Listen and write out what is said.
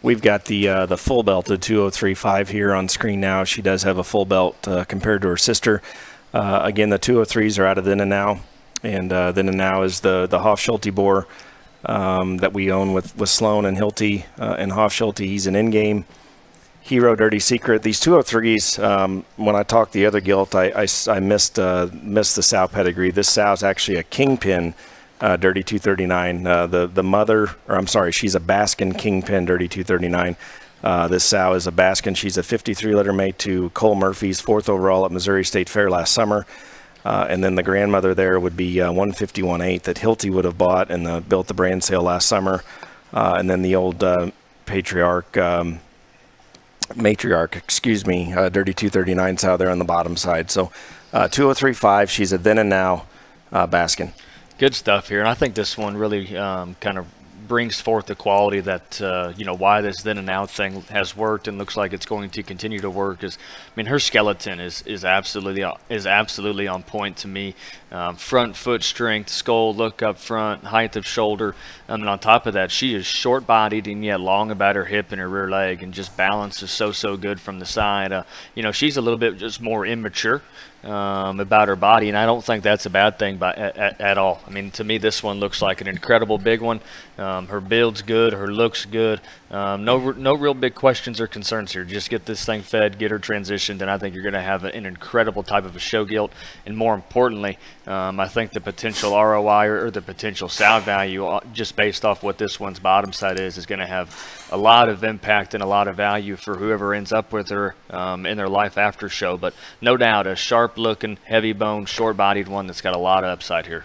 We've got the uh, the full belted 2035 here on screen now. She does have a full belt uh, compared to her sister. Uh, again, the 203s are out of then and now, and uh, then and now is the the Hoff Schulte boar um, that we own with with Sloan and Hilty uh, and Hoff Schulte. He's an in-game hero, dirty secret. These 203s. Um, when I talked the other gilt, I, I, I missed uh, missed the sow pedigree. This sow is actually a kingpin uh, Dirty 239. Uh, the the mother, or I'm sorry, she's a Baskin Kingpin Dirty 239. Uh, this sow is a Baskin. She's a 53 litter mate to Cole Murphy's fourth overall at Missouri State Fair last summer. Uh, and then the grandmother there would be uh, 151.8 that Hilty would have bought and uh, built the brand sale last summer. And then the old patriarch, um, matriarch, excuse me, Dirty 239 sow there on the bottom side. So 2035, she's a then and now Baskin good stuff here. And I think this one really um, kind of brings forth the quality that uh, you know why this then and now thing has worked and looks like it's going to continue to work. Is I mean her skeleton is is absolutely is absolutely on point to me. Um, front foot strength, skull look up front, height of shoulder, and on top of that, she is short bodied and yet long about her hip and her rear leg, and just balance is so so good from the side. Uh, you know she's a little bit just more immature um, about her body, and I don't think that's a bad thing by, at, at, all. I mean, to me, this one looks like an incredible big one. Um, her build's good, her looks good. Um, no, no real big questions or concerns here. Just get this thing fed, get her transitioned, and I think you're going to have an incredible type of a show gilt. And more importantly, um, I think the potential ROI or the potential sound value, uh, just based off what this one's bottom side is, is going to have a lot of impact and a lot of value for whoever ends up with her um, in their life after show. But no doubt, a sharp looking, heavy boned, short bodied one that's got a lot of upside here.